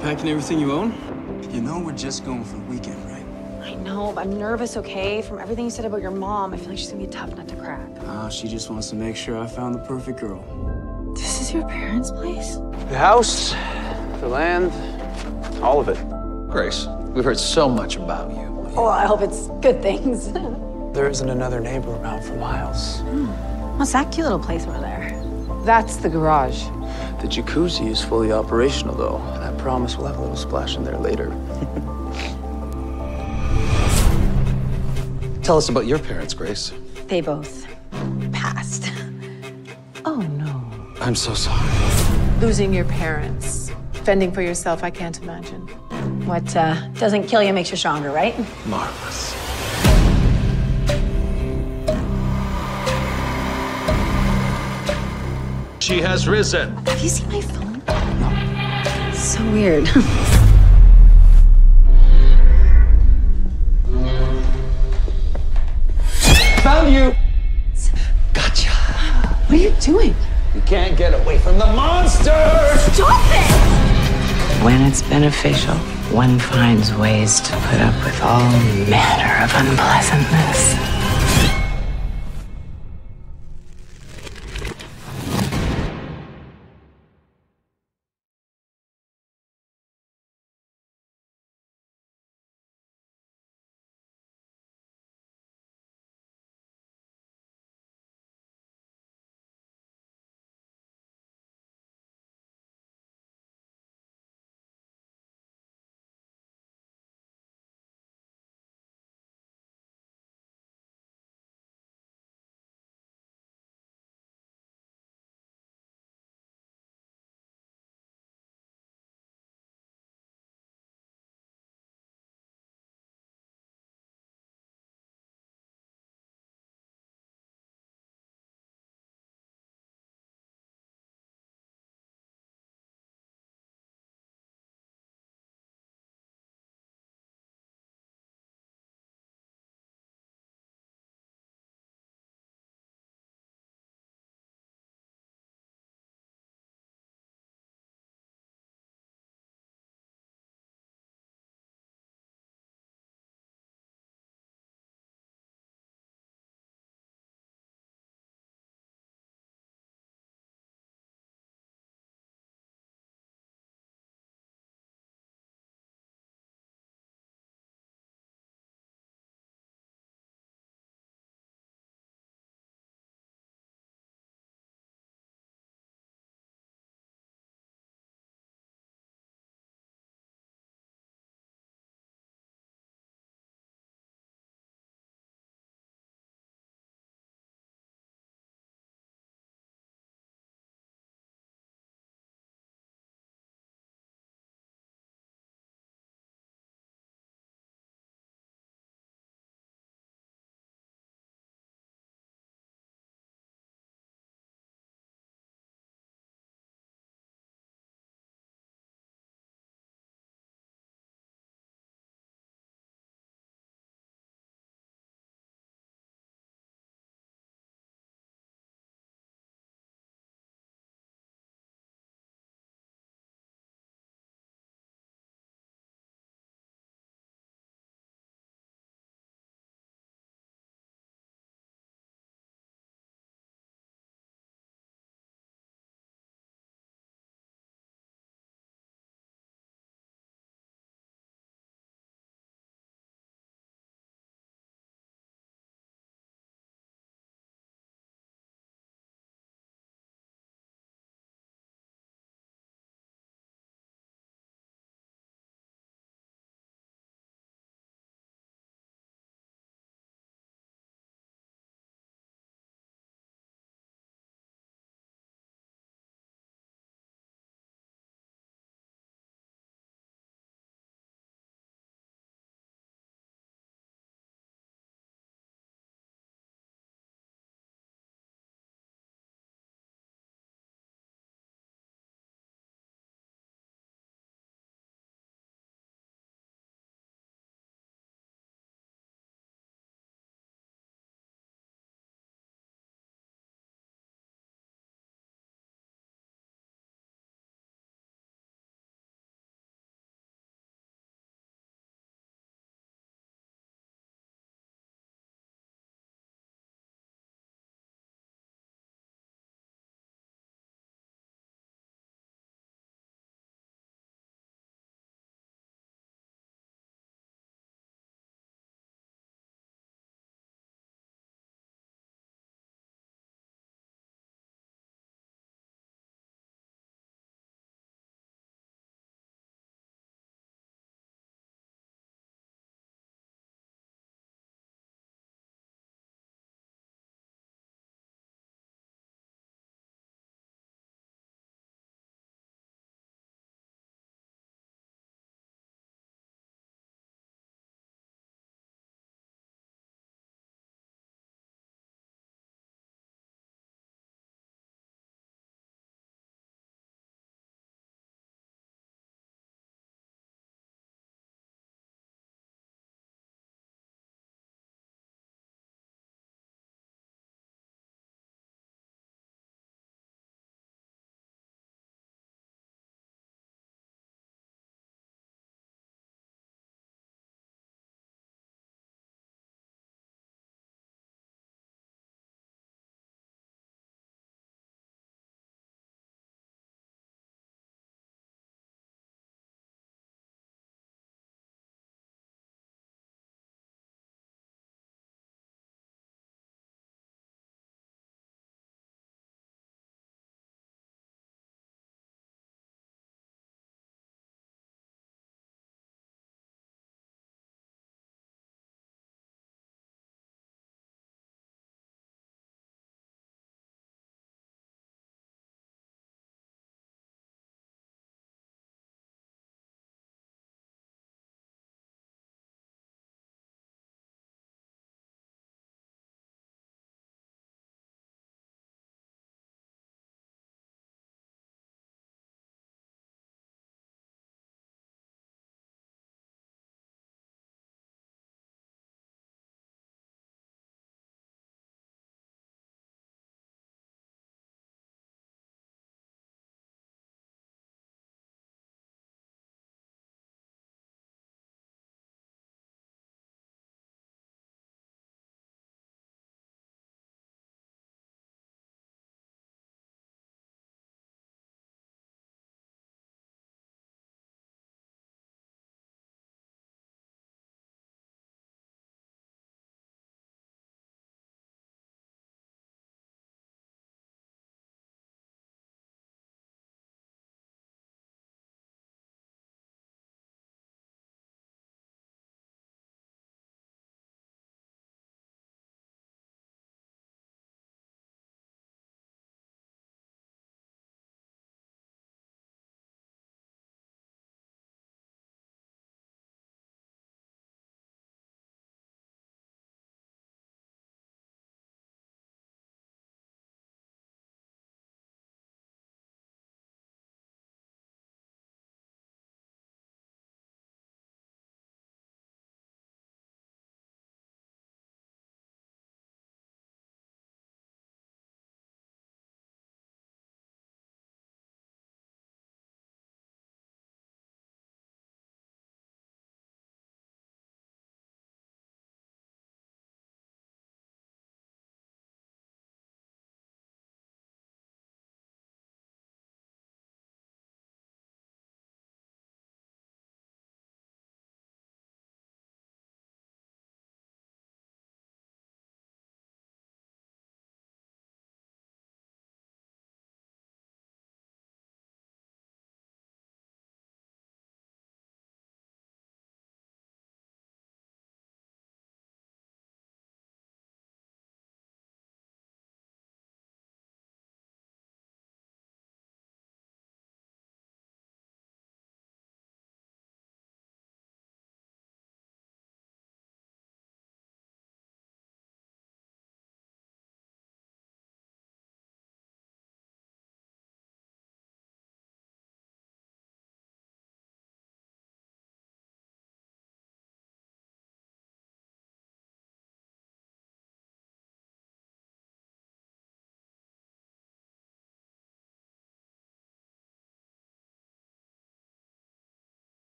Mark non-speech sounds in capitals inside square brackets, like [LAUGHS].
packing everything you own? You know we're just going for the weekend, right? I know, but I'm nervous, okay? From everything you said about your mom, I feel like she's gonna be a tough nut to crack. Ah, she just wants to make sure I found the perfect girl. This is your parents' place? The house, the land, all of it. Grace, we've heard so much about you. Oh, I hope it's good things. [LAUGHS] There isn't another neighbor around for miles. What's that cute little place over there? That's the garage. The jacuzzi is fully operational, though, and I promise we'll have a little splash in there later. [LAUGHS] Tell us about your parents, Grace. They both passed. Oh no. I'm so sorry. Losing your parents, fending for yourself, I can't imagine. What uh, doesn't kill you makes you stronger, right? Marvelous. She has risen. Have you seen my phone? No. So weird. [LAUGHS] Found you! Gotcha. What are you doing? You can't get away from the monster! Stop it! When it's beneficial, one finds ways to put up with all manner of unpleasantness.